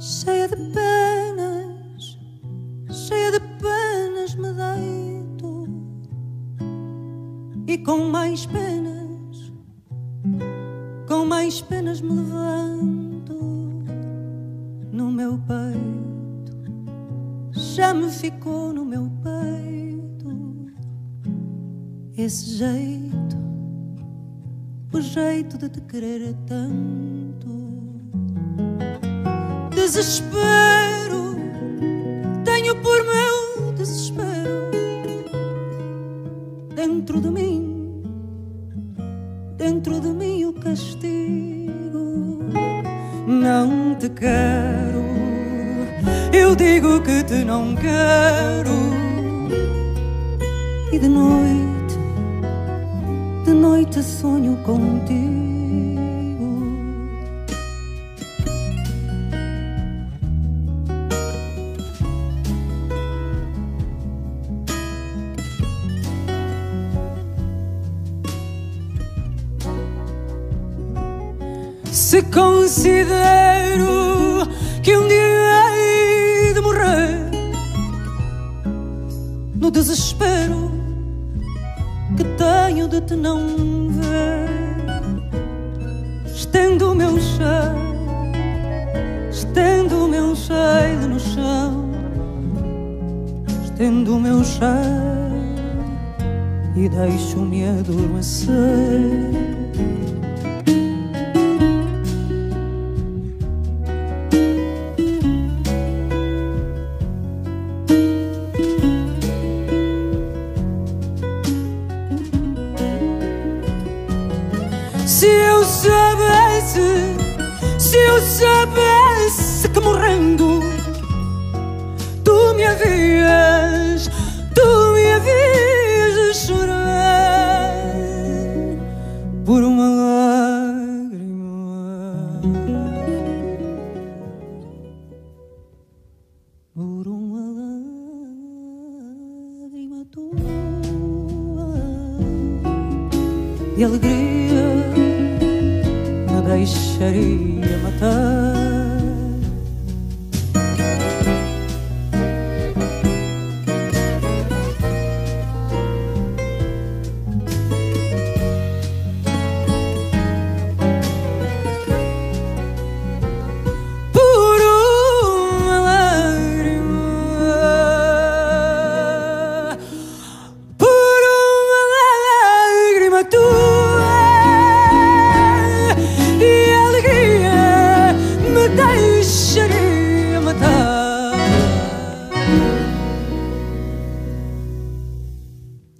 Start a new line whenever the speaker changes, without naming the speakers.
cheia de penas, cheia de penas me deito. E com mais penas, com mais penas me levanto. No meu peito, já me ficou no meu peito. Esse jeito, o jeito de te querer tanto desespero. Tenho por meu desespero dentro de mim, dentro de mim o castigo. Não te quero, eu digo que te não quero. E de noite, de noite sonho contigo. Se considero que um dia hei de morrer no desespero que tenho de te não ver, estendo o meu cheiro, estendo o meu cheiro no chão, estendo o meu cheiro e deixo-me adormecer. Se eu soubesse, se eu soubesse que morrendo tu me havias, tu me havias de chorar por uma lágrima, por uma lágrima tua. De alegria غير الشريعة متى